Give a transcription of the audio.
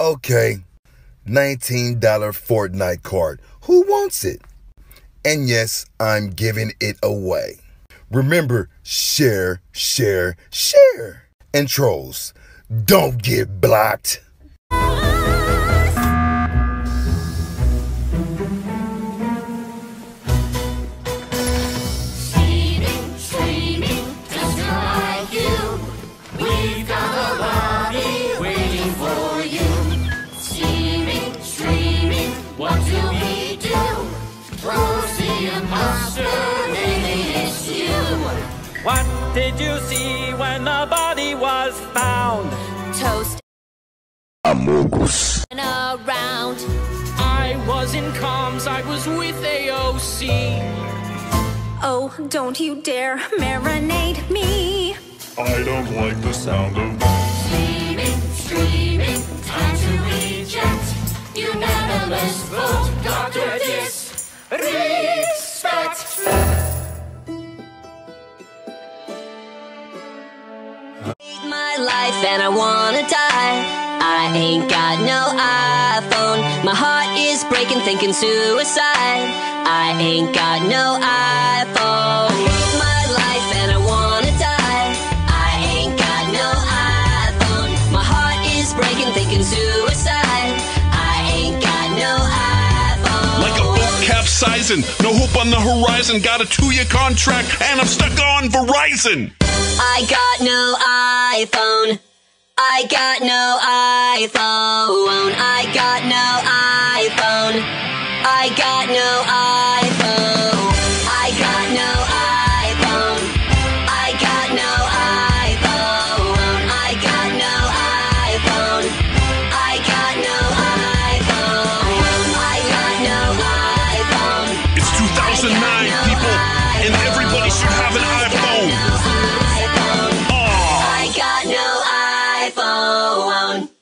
Okay, $19 Fortnite card. Who wants it? And yes, I'm giving it away. Remember, share, share, share. And trolls, don't get blocked. Rosie Imposter, maybe it's you. What did you see when the body was found? toast Amogus. and around. I was in comms, I was with AOC. Oh, don't you dare marinate me. I don't like the sound of Steaming, streaming, time to reject. Unanimous vote, and I wanna die. I ain't got no iPhone. My heart is breaking, thinking suicide. I ain't got no iPhone. My life and I wanna die. I ain't got no iPhone. My heart is breaking, thinking suicide. I ain't got no iPhone. Like a boat capsizing, no hope on the horizon. Got a two-year contract and I'm stuck on Verizon. I got no iPhone. I got no iPhone. I got no iPhone. I got no iPhone. on.